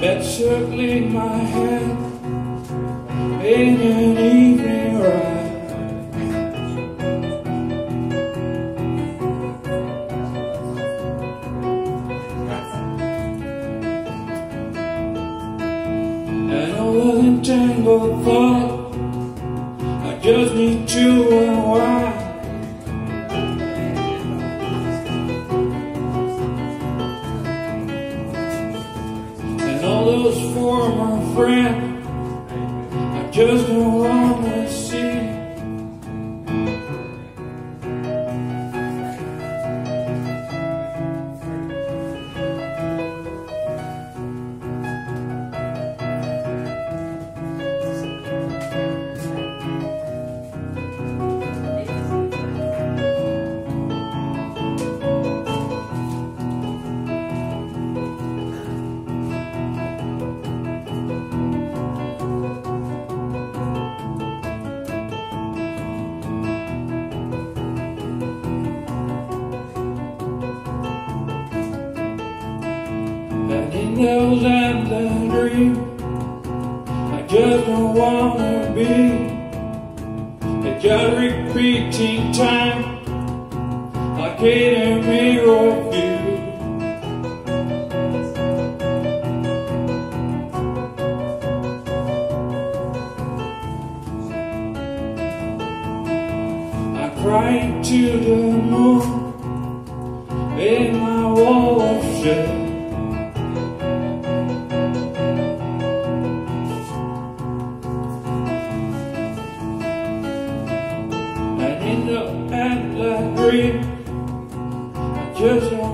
Bed circling my head in an evening ride. And all the entangled thought I just need to Those former friends I just don't wanna see in those endless dreams I just don't wanna be It's just repeating time. Like a mirror view I cry to the moon in my wall of shame dream I just don't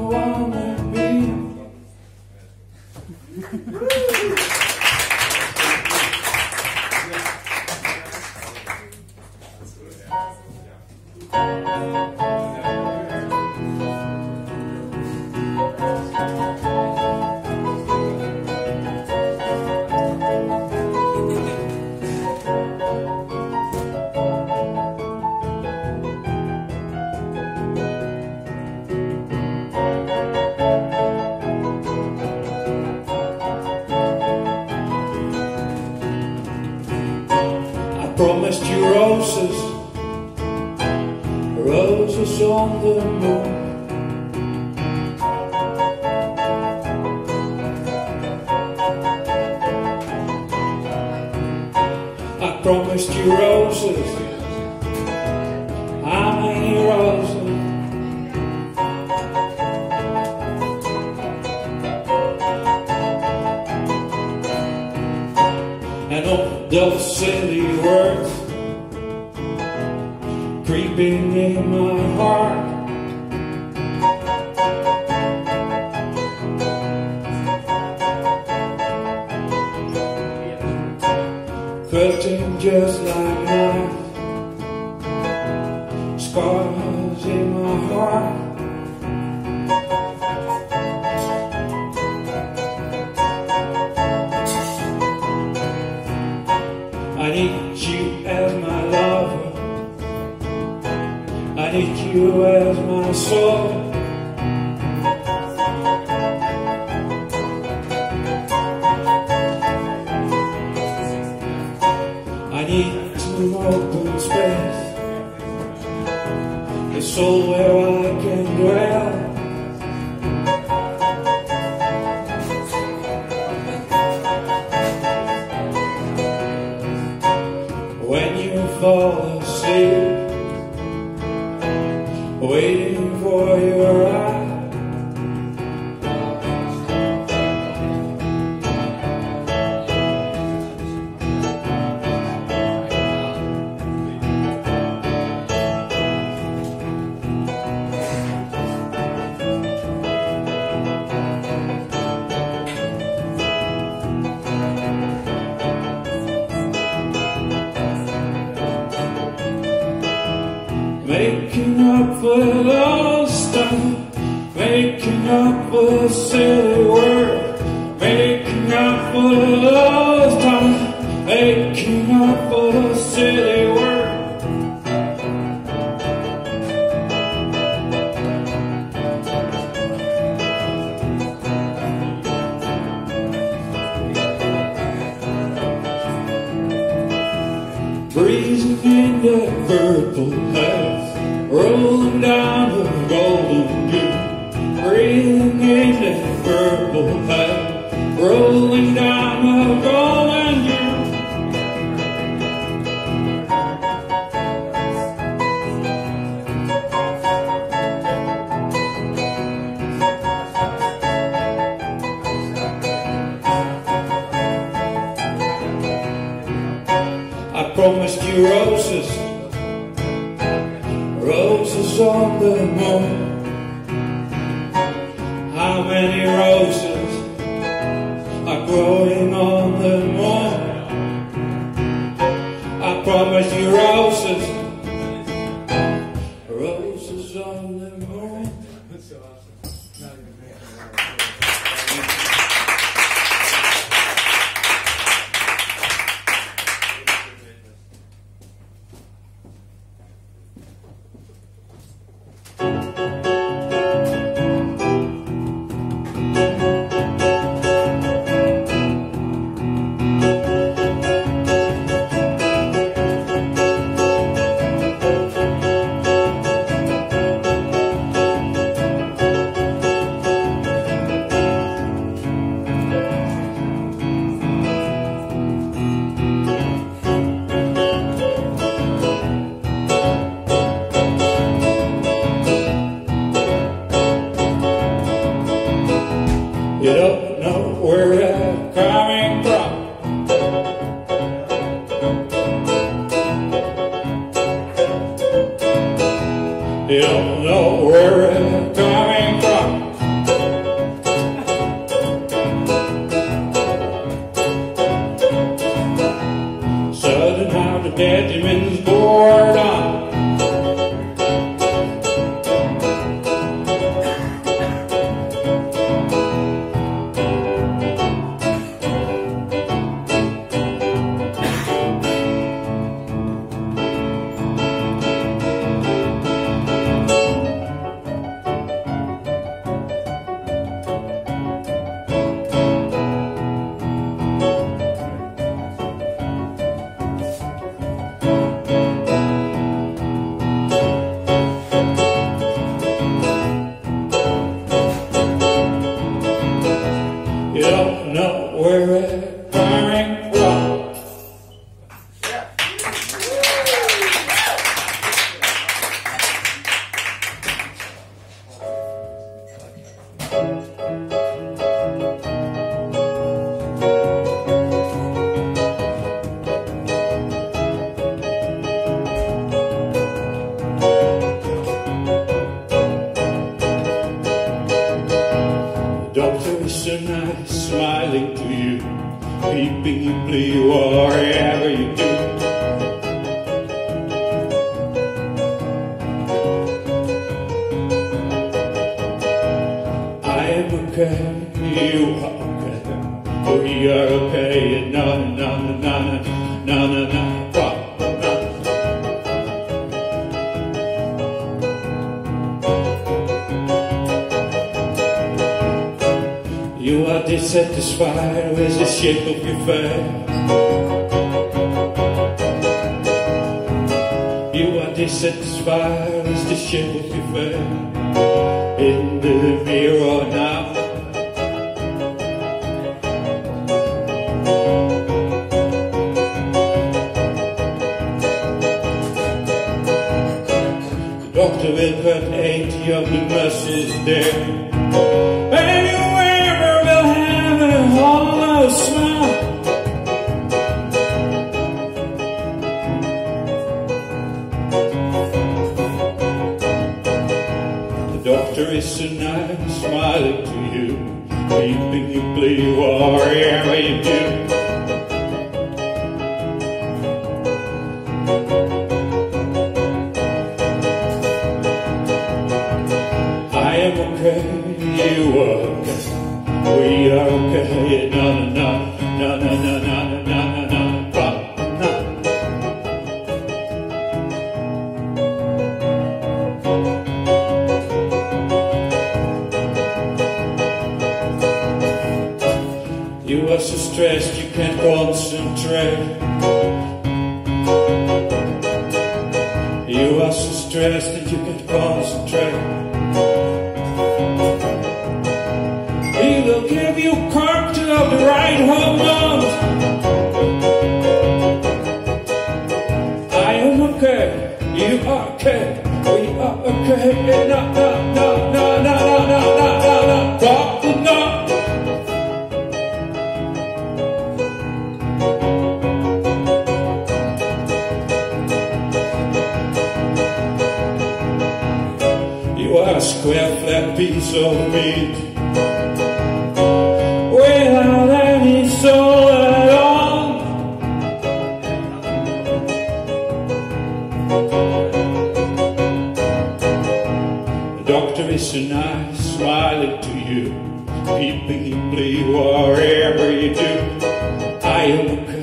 roses, how many roses? And all those silly words creeping in my heart. Cutting just like knives, scars in my heart. I need you as my lover. I need you as my soul. Some open space, It's soul where I can dwell. of a lost star, making up for silly. Haze, rolling down the golden. I promised you roses, roses on the moon. How many roses na na na na na na na na. You are dissatisfied with the shape of your face. You are dissatisfied with the shape of your face. In the mirror now. Doctor will cut 80 of the muscles there. And you ever will have a hollow smile. The doctor is so nice, smiling to you, keeping you blue whatever you do. You are so stressed you can't concentrate. You are so stressed Doctor is an eye smiling to you, peeping in blue wherever you do. I am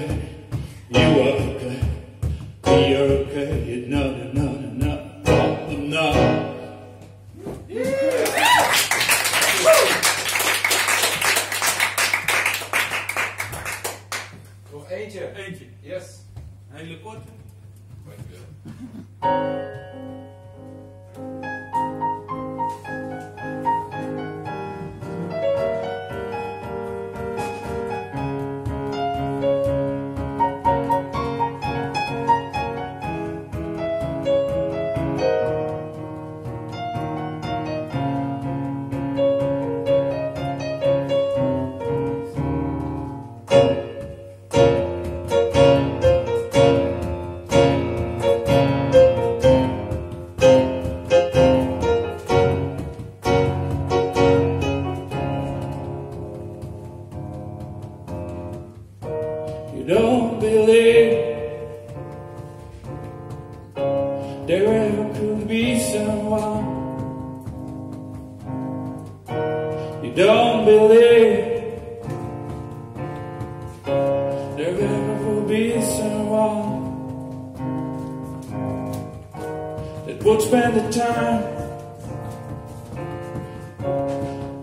would spend the time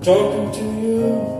talking to you.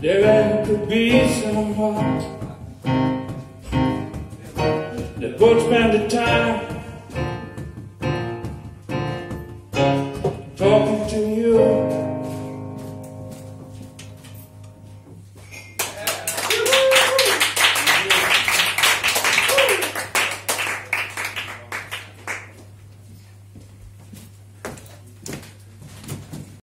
There had to be someone. That would spend the time